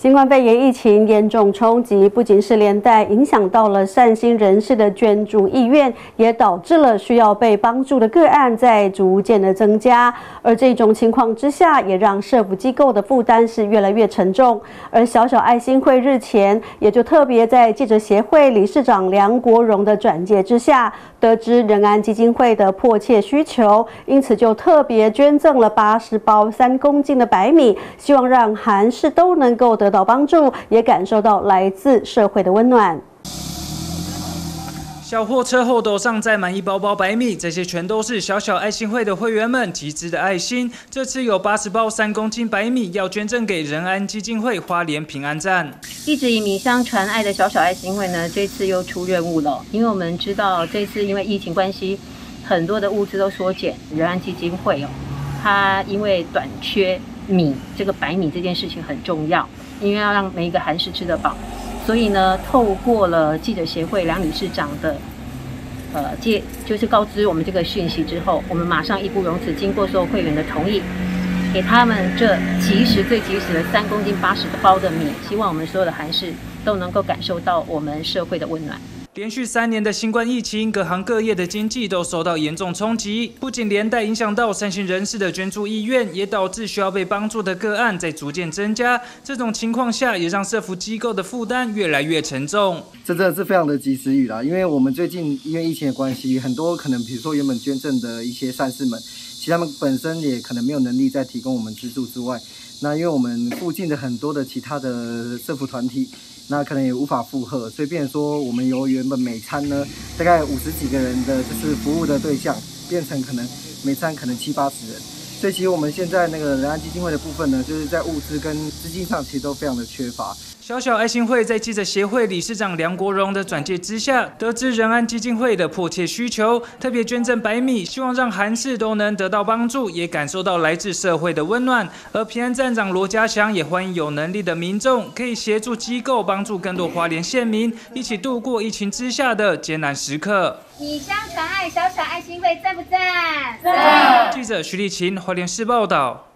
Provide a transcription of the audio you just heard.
新冠肺炎疫情严重冲击，不仅是连带影响到了善心人士的捐助意愿，也导致了需要被帮助的个案在逐渐的增加。而这种情况之下，也让社福机构的负担是越来越沉重。而小小爱心会日前也就特别在记者协会理事长梁国荣的转介之下，得知仁安基金会的迫切需求，因此就特别捐赠了八十包三公斤的白米，希望让韩氏都能够得。得到帮助，也感受到来自社会的温暖。小货车后斗上载满一包包白米，这些全都是小小爱心会的会员们集资的爱心。这次有八十包三公斤白米要捐赠给仁安基金会花莲平安站。一直以米香传爱的小小爱心会呢，这次又出任务了，因为我们知道这次因为疫情关系，很多的物资都缩减，仁安基金会哦，它因为短缺米，这个白米这件事情很重要。因为要让每一个韩式吃得饱，所以呢，透过了记者协会梁理事长的呃介，就是告知我们这个讯息之后，我们马上义不容辞，经过所有会员的同意，给他们这及时最及时的三公斤八十的包的米，希望我们所有的韩式都能够感受到我们社会的温暖。连续三年的新冠疫情，各行各业的经济都受到严重冲击，不仅连带影响到善心人士的捐助意愿，也导致需要被帮助的个案在逐渐增加。这种情况下，也让社福机构的负担越来越沉重。这真的是非常的及时雨啦，因为我们最近因为疫情的关系，很多可能比如说原本捐赠的一些善士们，其实他们本身也可能没有能力再提供我们资助之外，那因为我们附近的很多的其他的社福团体。那可能也无法负荷，所以变说我们由原本每餐呢大概五十几个人的就是服务的对象，变成可能每餐可能七八十人。所以其实我们现在那个仁安基金会的部分呢，就是在物资跟资金上其实都非常的缺乏。小小爱心会在记者协会理事长梁国荣的转介之下，得知仁安基金会的迫切需求，特别捐赠白米，希望让韩氏都能得到帮助，也感受到来自社会的温暖。而平安站长罗家祥也欢迎有能力的民众可以协助机构，帮助更多花莲县民一起度过疫情之下的艰难时刻。米香传爱，小小爱心会赞不赞？记者徐立琴，华联市报道。